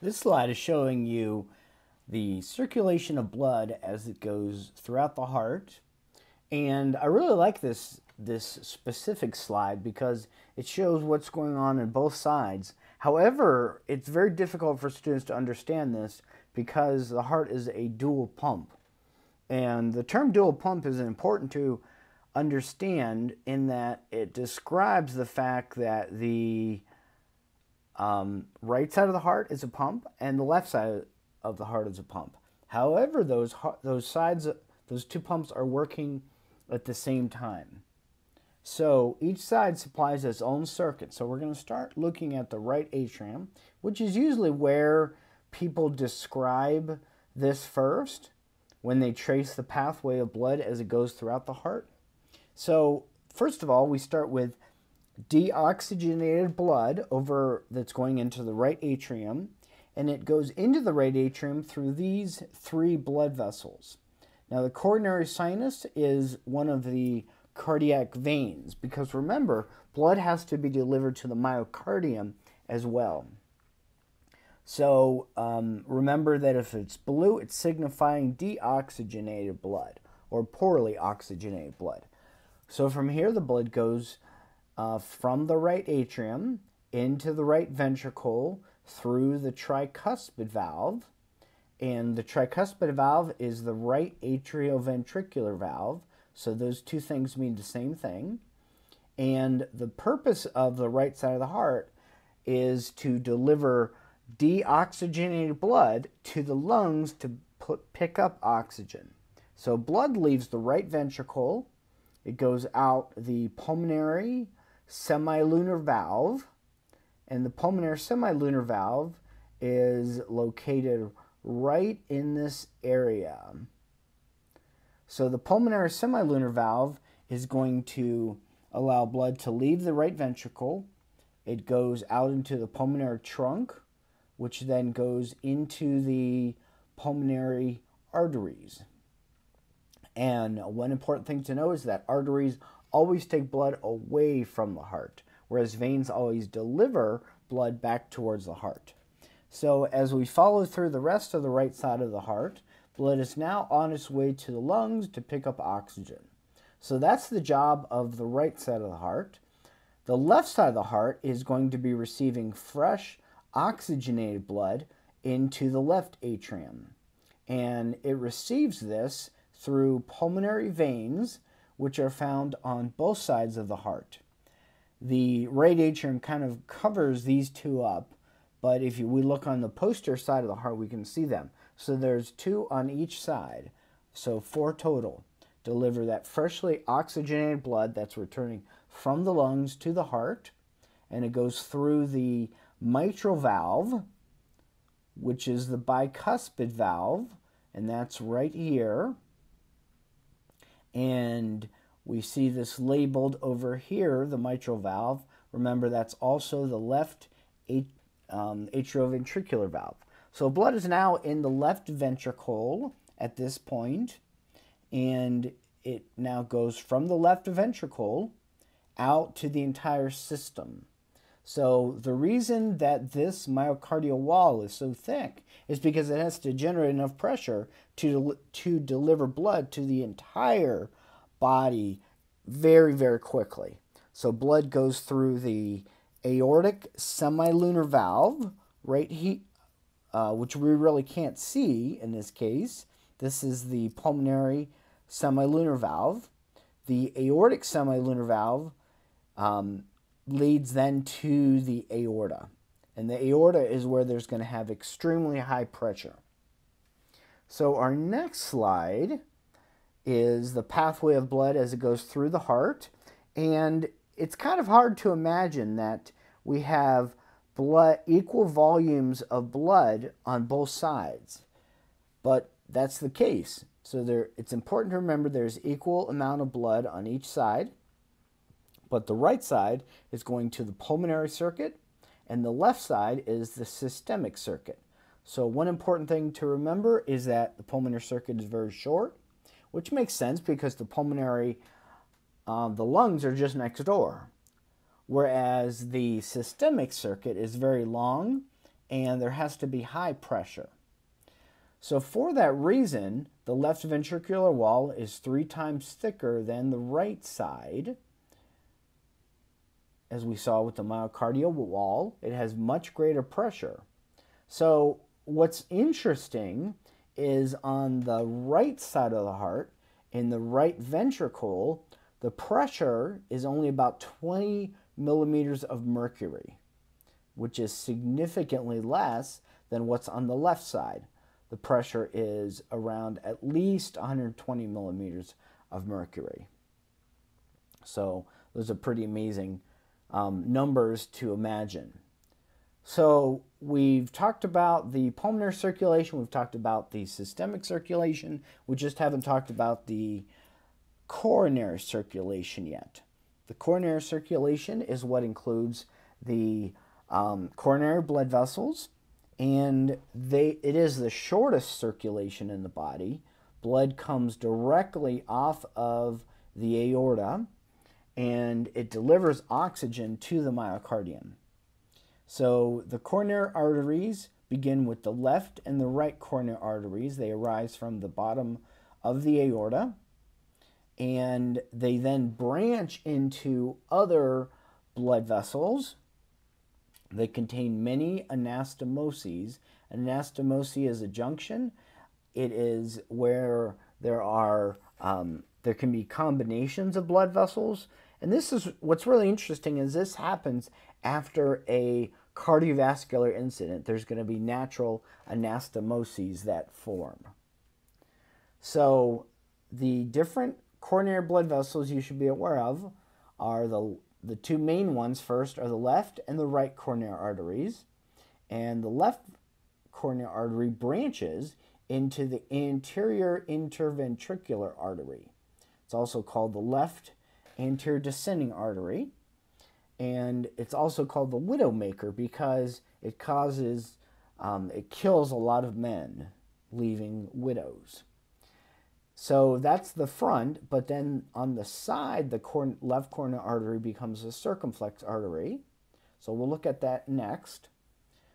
This slide is showing you the circulation of blood as it goes throughout the heart. And I really like this, this specific slide because it shows what's going on in both sides. However, it's very difficult for students to understand this because the heart is a dual pump. And the term dual pump is important to understand in that it describes the fact that the um, right side of the heart is a pump and the left side of the heart is a pump. However, those those sides, those two pumps are working at the same time. So each side supplies its own circuit. So we're going to start looking at the right atrium, which is usually where people describe this first when they trace the pathway of blood as it goes throughout the heart. So first of all, we start with deoxygenated blood over that's going into the right atrium and it goes into the right atrium through these three blood vessels. Now the coronary sinus is one of the cardiac veins because remember blood has to be delivered to the myocardium as well. So um, remember that if it's blue, it's signifying deoxygenated blood or poorly oxygenated blood. So from here, the blood goes uh, from the right atrium into the right ventricle through the tricuspid valve. And the tricuspid valve is the right atrioventricular valve. So those two things mean the same thing. And the purpose of the right side of the heart is to deliver deoxygenated blood to the lungs to put, pick up oxygen. So blood leaves the right ventricle, it goes out the pulmonary semilunar valve, and the pulmonary semilunar valve is located right in this area. So the pulmonary semilunar valve is going to allow blood to leave the right ventricle. It goes out into the pulmonary trunk, which then goes into the pulmonary arteries. And one important thing to know is that arteries always take blood away from the heart, whereas veins always deliver blood back towards the heart. So as we follow through the rest of the right side of the heart, blood is now on its way to the lungs to pick up oxygen. So that's the job of the right side of the heart. The left side of the heart is going to be receiving fresh oxygenated blood into the left atrium. And it receives this through pulmonary veins, which are found on both sides of the heart. The right atrium kind of covers these two up, but if you, we look on the posterior side of the heart, we can see them. So there's two on each side, so four total. Deliver that freshly oxygenated blood that's returning from the lungs to the heart, and it goes through the mitral valve, which is the bicuspid valve, and that's right here. And we see this labeled over here, the mitral valve. Remember, that's also the left um, atrioventricular valve. So blood is now in the left ventricle at this point, and it now goes from the left ventricle out to the entire system. So the reason that this myocardial wall is so thick is because it has to generate enough pressure to, to deliver blood to the entire body very, very quickly. So blood goes through the aortic semilunar valve, right here, uh, which we really can't see in this case. This is the pulmonary semilunar valve. The aortic semilunar valve um, leads then to the aorta. And the aorta is where there's going to have extremely high pressure. So our next slide is the pathway of blood as it goes through the heart. And it's kind of hard to imagine that we have blood equal volumes of blood on both sides. But that's the case. So there it's important to remember there's equal amount of blood on each side. But the right side is going to the pulmonary circuit, and the left side is the systemic circuit. So, one important thing to remember is that the pulmonary circuit is very short, which makes sense because the pulmonary, uh, the lungs are just next door. Whereas the systemic circuit is very long and there has to be high pressure. So, for that reason, the left ventricular wall is three times thicker than the right side. As we saw with the myocardial wall, it has much greater pressure. So, what's interesting is on the right side of the heart, in the right ventricle, the pressure is only about 20 millimeters of mercury, which is significantly less than what's on the left side. The pressure is around at least 120 millimeters of mercury. So, those are pretty amazing um, numbers to imagine. So, we've talked about the pulmonary circulation, we've talked about the systemic circulation, we just haven't talked about the coronary circulation yet. The coronary circulation is what includes the um, coronary blood vessels, and they it is the shortest circulation in the body. Blood comes directly off of the aorta, and it delivers oxygen to the myocardium. So the coronary arteries begin with the left and the right coronary arteries. They arise from the bottom of the aorta and they then branch into other blood vessels. They contain many anastomoses. Anastomosis is a junction. It is where there are um, there can be combinations of blood vessels, and this is what's really interesting is this happens after a cardiovascular incident. There's going to be natural anastomoses that form. So the different coronary blood vessels you should be aware of are the, the two main ones first are the left and the right coronary arteries. And the left coronary artery branches into the anterior interventricular artery. It's also called the left anterior descending artery. And it's also called the widowmaker because it causes, um, it kills a lot of men, leaving widows. So that's the front, but then on the side, the cor- left coronary artery becomes a circumflex artery. So we'll look at that next.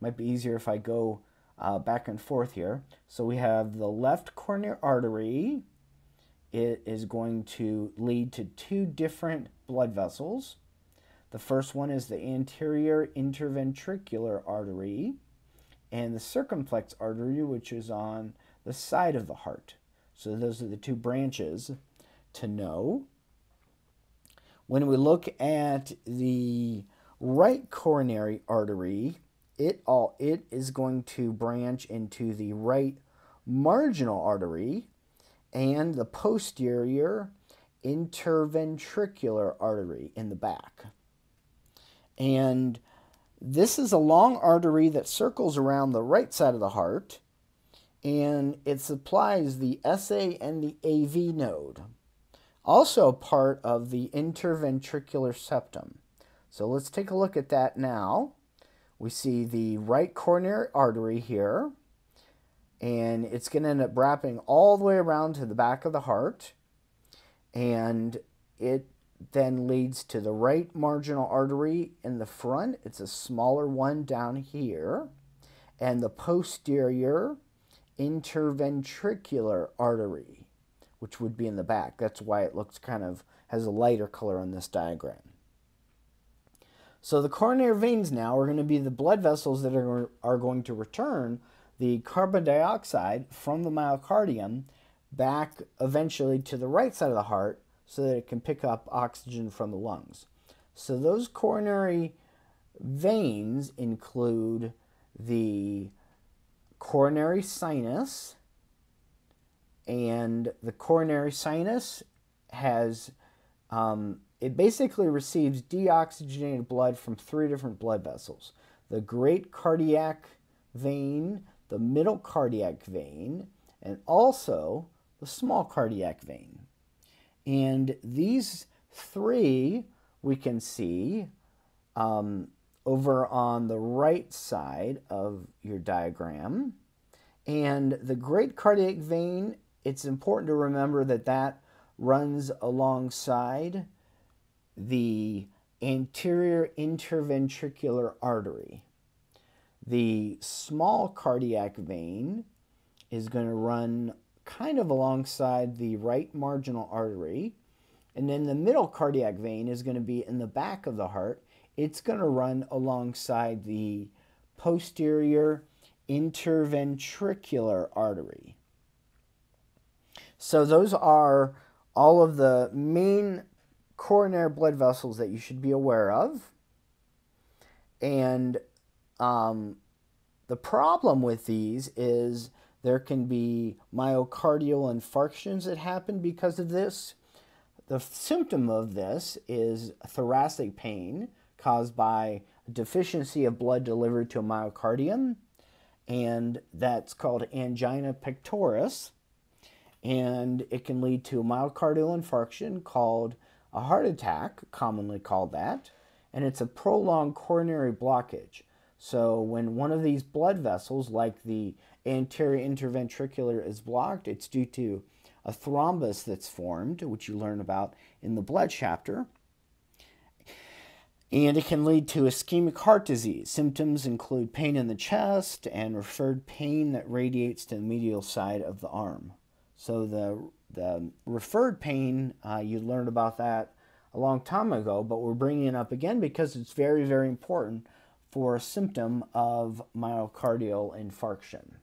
Might be easier if I go uh, back and forth here. So we have the left coronary artery. It is going to lead to two different blood vessels. The first one is the anterior interventricular artery, and the circumflex artery, which is on the side of the heart. So those are the two branches to know. When we look at the right coronary artery, it all it is going to branch into the right marginal artery and the posterior interventricular artery in the back. And this is a long artery that circles around the right side of the heart and it supplies the SA and the AV node, also part of the interventricular septum. So let's take a look at that now. We see the right coronary artery here, and it's going to end up wrapping all the way around to the back of the heart, and it then leads to the right marginal artery in the front. It's a smaller one down here, and the posterior interventricular artery, which would be in the back. That's why it looks kind of has a lighter color on this diagram. So the coronary veins now are going to be the blood vessels that are, are going to return the carbon dioxide from the myocardium back eventually to the right side of the heart so that it can pick up oxygen from the lungs. So those coronary veins include the coronary sinus, and the coronary sinus has um, it basically receives deoxygenated blood from three different blood vessels the great cardiac vein, the middle cardiac vein, and also the small cardiac vein. And these three we can see um, over on the right side of your diagram. And the great cardiac vein, it's important to remember that that runs alongside the anterior interventricular artery. The small cardiac vein is going to run kind of alongside the right marginal artery. And then the middle cardiac vein is going to be in the back of the heart. It's going to run alongside the posterior interventricular artery. So those are all of the main coronary blood vessels that you should be aware of. And um, the problem with these is there can be myocardial infarctions that happen because of this. The symptom of this is thoracic pain caused by a deficiency of blood delivered to a myocardium, and that's called angina pectoris. And it can lead to a myocardial infarction called a heart attack, commonly called that, and it's a prolonged coronary blockage. So when one of these blood vessels, like the anterior interventricular, is blocked, it's due to a thrombus that's formed, which you learn about in the blood chapter. And it can lead to ischemic heart disease. Symptoms include pain in the chest and referred pain that radiates to the medial side of the arm. So the the referred pain, uh, you learned about that a long time ago, but we're bringing it up again because it's very, very important for a symptom of myocardial infarction.